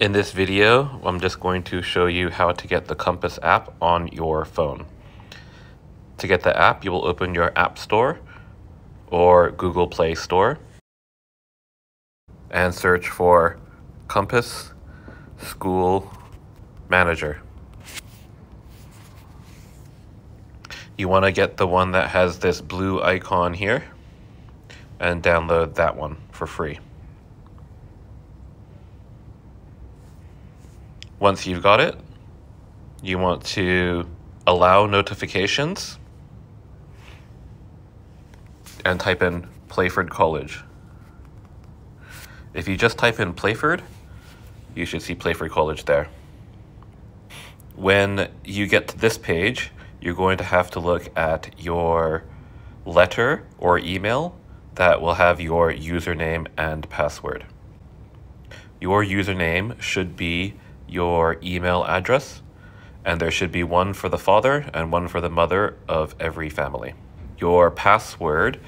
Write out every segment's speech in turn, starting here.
In this video, I'm just going to show you how to get the Compass app on your phone. To get the app, you will open your App Store or Google Play Store and search for Compass School Manager. You want to get the one that has this blue icon here and download that one for free. Once you've got it, you want to allow notifications and type in Playford College. If you just type in Playford, you should see Playford College there. When you get to this page, you're going to have to look at your letter or email that will have your username and password. Your username should be your email address, and there should be one for the father and one for the mother of every family. Your password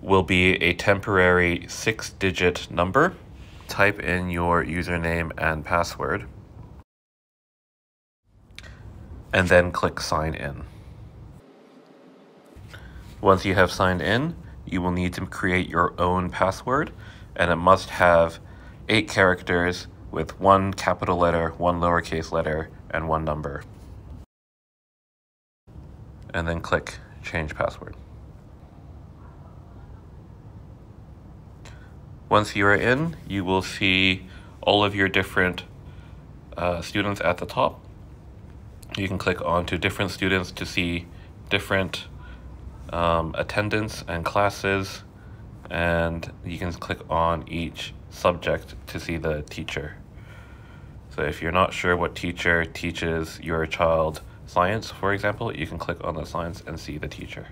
will be a temporary six digit number. Type in your username and password, and then click sign in. Once you have signed in, you will need to create your own password, and it must have eight characters with one capital letter, one lowercase letter, and one number. And then click Change Password. Once you are in, you will see all of your different uh, students at the top. You can click on to different students to see different um, attendance and classes, and you can click on each subject to see the teacher. So if you're not sure what teacher teaches your child science, for example, you can click on the science and see the teacher.